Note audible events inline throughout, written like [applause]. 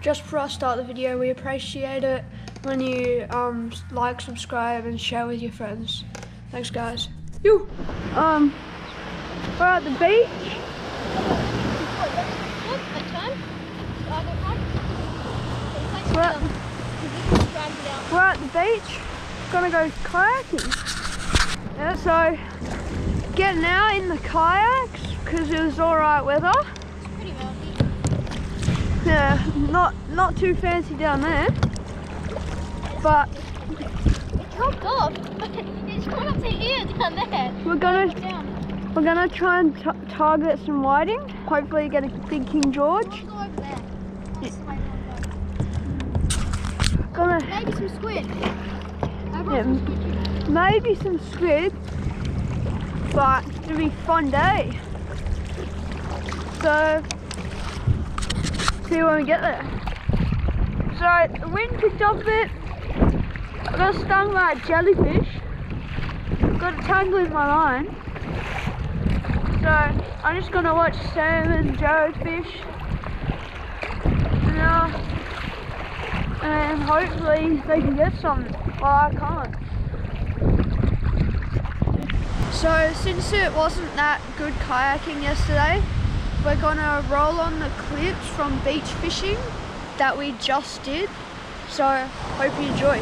just before I start the video, we appreciate it when you um, like, subscribe, and share with your friends. Thanks, guys. You. Um, we're at the beach. We're at, we're at the beach. Gonna go kayaking. Yeah, so getting out in the kayaks because it was alright weather. Yeah, not not too fancy down there, but It dropped off. it's gone up to here down there. we're gonna Down. we're gonna try and t- target some whiting. Hopefully, get a big King George. Go over there. That's the way I wanna Gonna. Maybe some squid. Yeah. some squid maybe some squid, but it'll be a fun day. So, see when we get there. So, the wind picked up a bit. I got stung by a jellyfish. Got a tangle in my line. So, I'm just gonna watch Sam and fish. And, uh, and hopefully they can get some. Well, I can't. So since it wasn't that good kayaking yesterday, we're gonna roll on the clips from beach fishing that we just did. So hope you enjoy.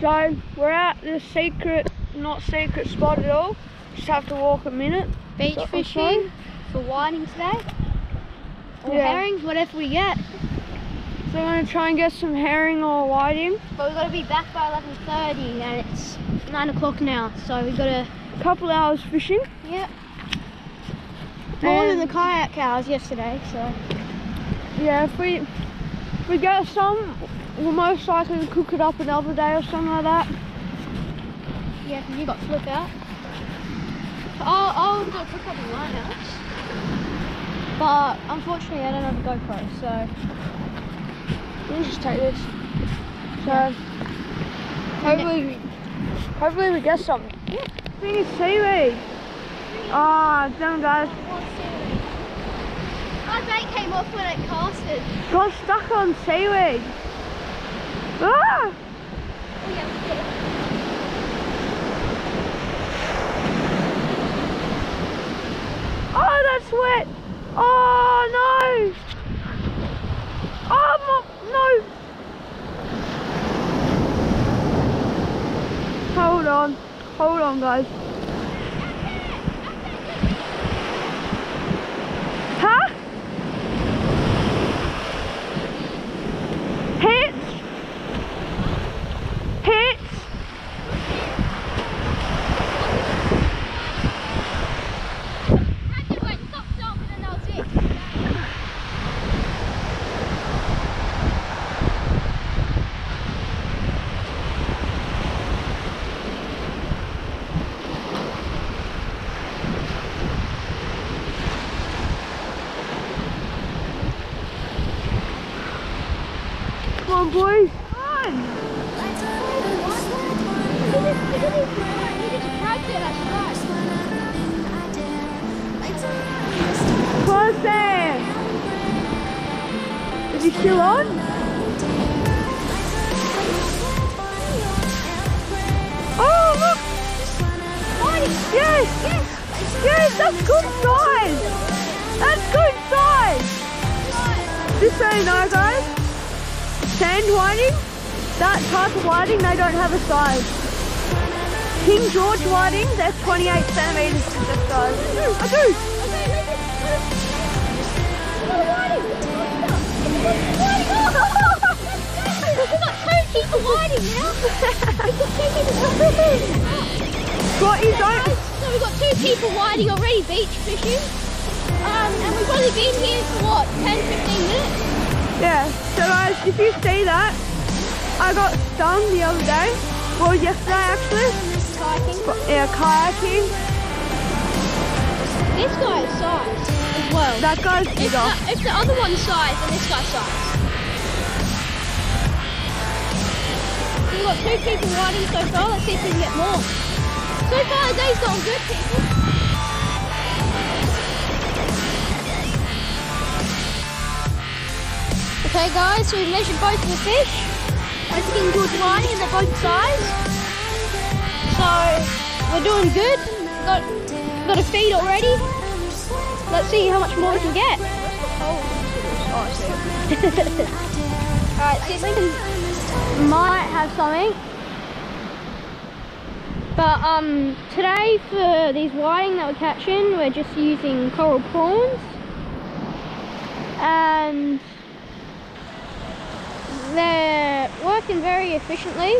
So we're at this secret, not secret spot at all. Just have to walk a minute. Beach So- fishing for whiting today. Or Yeah. herring, whatever we get. So we're gonna try and get some herring or whiting. But we've got to be back by 11.30 and it's 9 o'clock now. So we've got A couple hours fishing. Yeah. More than the kayak hours yesterday, so. Yeah, if we if we get some, we'll most likely to cook it up another day or something like that. Yeah, 'cause you got flip out. So I'll, do a cook up in my house. But unfortunately, I don't have a GoPro, so We'll just take this. So hopefully, hopefully we get some. Yeah, thing is seaweed. Ah, damn guys, my bait came off when it casted. got stuck on seaweed. Ah! Oh, yeah, we did. Oh, that's wet. Oh no. Oh no. Hold on, hold on, guys. Huh? Hits. Hits. Actually, wait, stop, stop, and then that was it. Come on, boys. Come on. Close there. Is he still on? Oh, look. Yes. Yes. Yes, that's good size. That's good size. So you know, guys, sand whiting, that type of whiting, they don't have a size. King George whiting, they're 28 centimeters in this size. I do. We've got two people whiting now. We've got two people What you don't So we've got two people whiting already beach fishing. Um, and we've only been here for what, 10, 15 minutes? Yeah, so guys, if you see that, I got stung the other day. Well, yesterday actually. Kayaking. But, yeah, kayaking. This guy's size as well. That guy's bigger. the, if the other one's size, then this guy's size. We've got two people whiting so far. Let's see if we can get more. So far, the day's gone good, people. Okay guys, so we measured both of the fish. We're getting good whiting, they're both size. So we're doing good. Got got a feed already. Let's see how much more we can get. [laughs] Alright, see if we can might have something. But um today for these whiting that we're catching, we're just using coral prawns. And they're working very efficiently.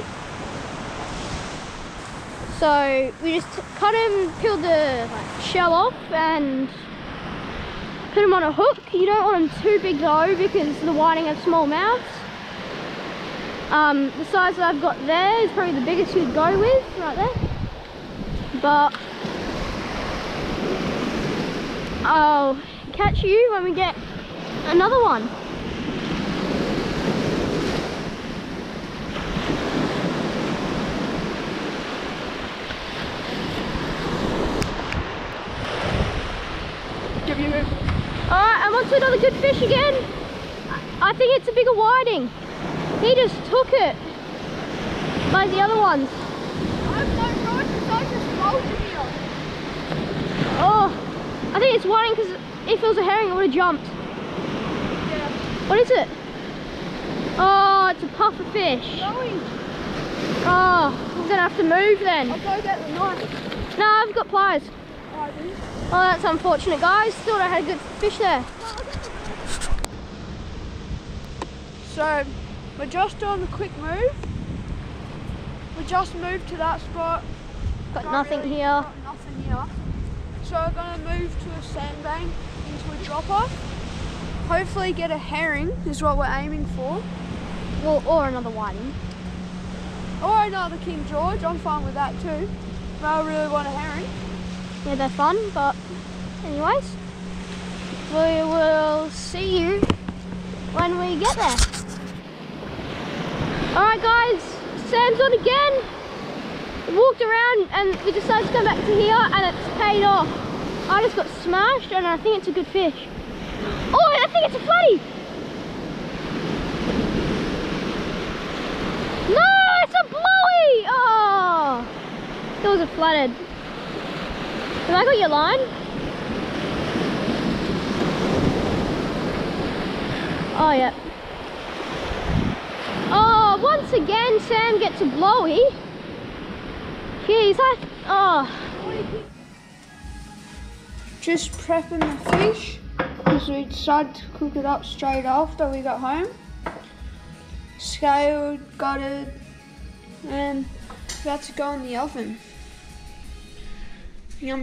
So we just cut them, peel the shell off and put them on a hook. You don't want them too big though because the whiting have small mouths. Um, the size that I've got there is probably the biggest you'd go with, right there. But I'll catch you when we get another one. Alright, I'm onto another good fish again. I think it's a bigger whiting. He just took it. Like the other ones. Oh, I think it's whiting because if it was a herring it would have jumped. What is it? Oh, it's a puffer fish. Oh, I'm gonna have to move then. I'll go get the knife. No, I've got pliers. Oh, that's unfortunate, guys. Thought I had a good fish there. So, we're just doing a quick move. We just moved to that spot. Got Not nothing really- here. got Nothing here. So we're gonna move to a sandbank into a drop off. Hopefully get a herring is what we're aiming for. Well, or another whiting. Or another King George, I'm fine with that too. But I really want a herring. Yeah, they're fun, but anyways, we will see you when we get there. Alright guys, Sam's on again. We walked around and we decided to come back to here and it's paid off. I just got smashed and I think it's a good fish. Oh, I think it's a floody. No, it's a blowy. Oh, it was a flathead. Have I got your line? Oh, yeah. Oh, once again, Sam gets a blowy. Jeez, I... Oh. Just prepping the fish because we decided to cook it up straight after we got home. Scaled, gutted, and about to go in the oven. Yum.